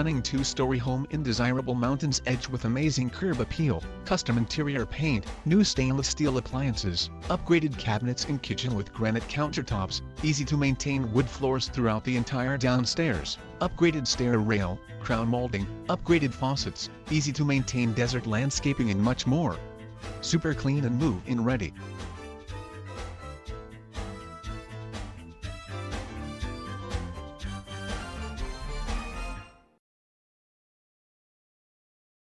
stunning two-story home in desirable Mountains Edge with amazing curb appeal, custom interior paint, new stainless steel appliances, upgraded cabinets and kitchen with granite countertops, easy-to-maintain wood floors throughout the entire downstairs, upgraded stair rail, crown molding, upgraded faucets, easy-to-maintain desert landscaping and much more. Super clean and move-in ready.